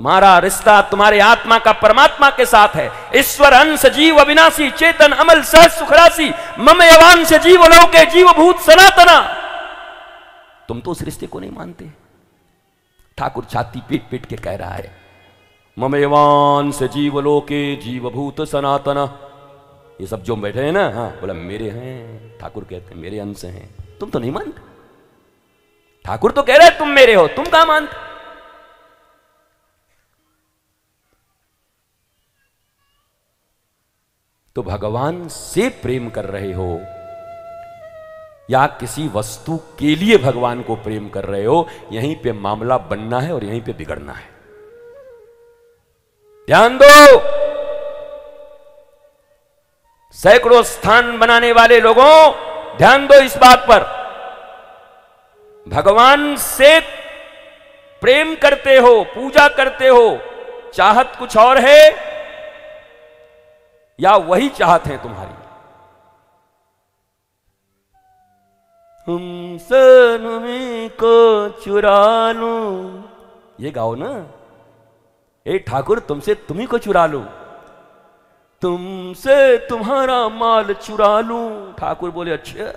तुम्हारा रिश्ता तुम्हारे आत्मा का परमात्मा के साथ है। ईश्वर, अंश, जीव, अविनाशी, चेतन, अमल, सहज, सुखराशि मम यवान से जीव लोके जीव भूत सनातना। तुम तो उस रिश्ते को नहीं मानते। ठाकुर छाती पीट पीट के कह रहा है मम यवान से जीव लोके जीव भूत सनातना। ये सब जो बैठे हैं ना हाँ बोला, मेरे हैं। ठाकुर कहते हैं, मेरे अंश हैं। तुम तो नहीं मानते। ठाकुर तो कह रहे तुम मेरे हो, तुम कहाँ मानते? तो भगवान से प्रेम कर रहे हो? या किसी वस्तु के लिए भगवान को प्रेम कर रहे हो? यहीं पे मामला बनना है और यहीं पे बिगड़ना है। ध्यान दो! सैकड़ों स्थान बनाने वाले लोगों, ध्यान दो इस बात पर। भगवान से प्रेम करते हो, पूजा करते हो, चाहत कुछ और है? या वही चाहत है तुम्हारी। हम सनमी को चुरा लू। ये गाओ ना ए ठाकुर तुमसे तुम्ही को चुरा लू। तुमसे तुम्हारा माल चुरा लू। ठाकुर बोले अच्छा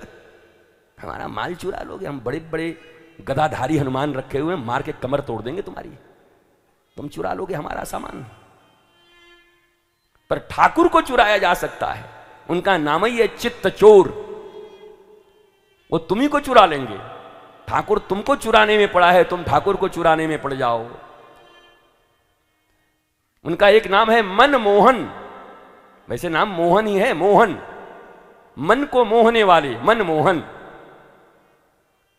हमारा माल चुरा लोगे हम बड़े बड़े गदाधारी हनुमान रखे हुए मार के कमर तोड़ देंगे तुम्हारी। तुम चुरा लोगे हमारा सामान। पर ठाकुर को चुराया जा सकता है। उनका नाम ही है चित्त चोर। वो तुम्ही को चुरा लेंगे। ठाकुर तुमको चुराने में पड़ा है, तुम ठाकुर को चुराने में पड़ जाओ। उनका एक नाम है मन मोहन। वैसे नाम मोहन ही है, मोहन। मन को मोहने वाले, मन मोहन।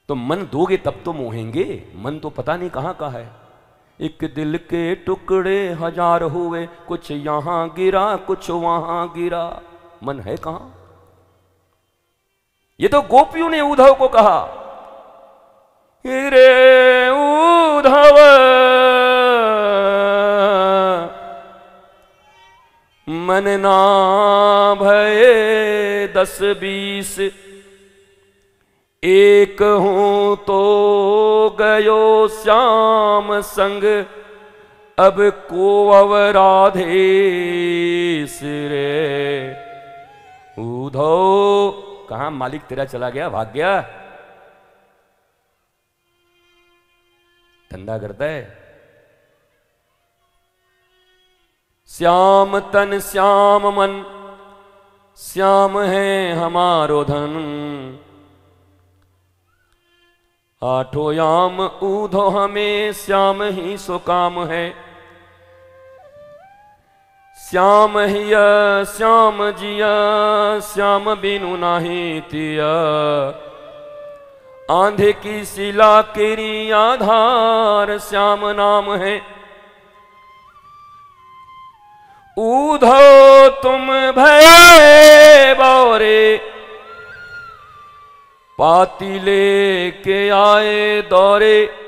तो मन दोगे तब तो मोहेंगे। मन तो पता नहीं कहाँ का है। एक दिल के टुकड़े हज़ार हुए, कुछ यहाँ गिरा, कुछ वहाँ गिरा। मन है कहाँ? ये तो गोपियों ने उद्धव को कहा रे उद्धव, मन ना भय दस बीस एक हूँ तो गयो श्याम संग, अब को अवराधे रे उधो, कहा मालिक तेरा चला गया? भाग गया? धंधा करता है। श्याम तन, श्याम मन, श्याम है हमारो धन। आठो याम, ऊधो हमें, श्याम ही सो काम है। श्याम हिय श्याम जिया, श्याम बिनु नाही तिया। आंधे की शिला केरी आधार, श्याम नाम है। ऊधो तुम भय बौरे पाती ले के आए दौरे।